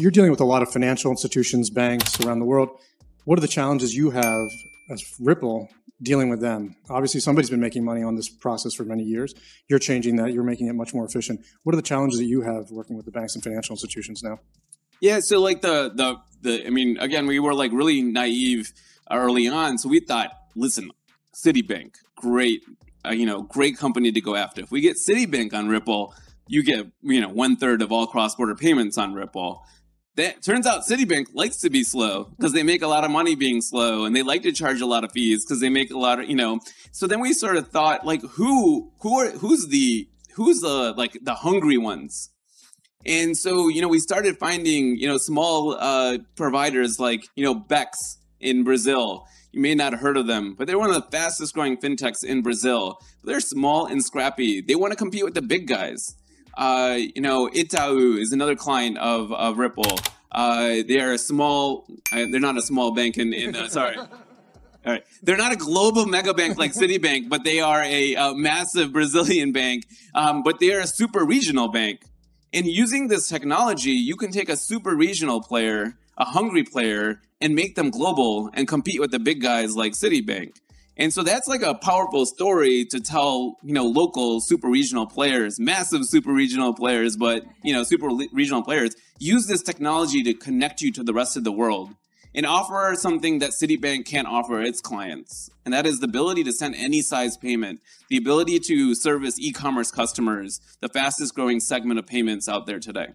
you're dealing with a lot of financial institutions, banks around the world. What are the challenges you have as Ripple dealing with them? Obviously, somebody's been making money on this process for many years. You're changing that. You're making it much more efficient. What are the challenges that you have working with the banks and financial institutions now? Yeah, so like the the the I mean, again, we were like really naive early on, so we thought, listen, Citibank, great, uh, you know, great company to go after. If we get Citibank on Ripple, you get you know one third of all cross border payments on Ripple. That turns out Citibank likes to be slow because they make a lot of money being slow, and they like to charge a lot of fees because they make a lot of you know. So then we sort of thought like, who who are who's the who's the like the hungry ones and so, you know, we started finding, you know, small uh, providers like, you know, Bexs in Brazil. You may not have heard of them, but they're one of the fastest growing fintechs in Brazil. They're small and scrappy. They want to compete with the big guys. Uh, you know, Itaú is another client of, of Ripple. Uh, they are a small, uh, they're not a small bank in, in uh, sorry. All right. They're not a global mega bank like Citibank, but they are a, a massive Brazilian bank. Um, but they are a super regional bank. And using this technology, you can take a super regional player, a hungry player, and make them global and compete with the big guys like Citibank. And so that's like a powerful story to tell, you know, local super regional players, massive super regional players, but, you know, super regional players use this technology to connect you to the rest of the world and offer something that Citibank can't offer its clients. And that is the ability to send any size payment, the ability to service e commerce customers, the fastest growing segment of payments out there today.